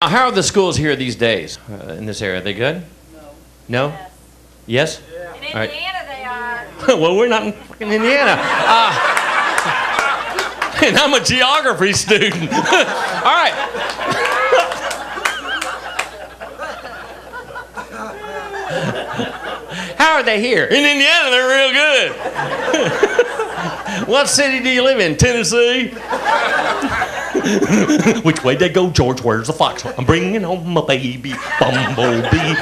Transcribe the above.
Now, How are the schools here these days uh, in this area? Are they good? No. No? Yes? In All right. Indiana, they are. well, we're not in fucking Indiana. Uh, and I'm a geography student. All right. How are they here? In Indiana, they're real good. What city do you live in? Tennessee? Which way they go, George? Where's the fox? I'm bringing home my baby bumblebee.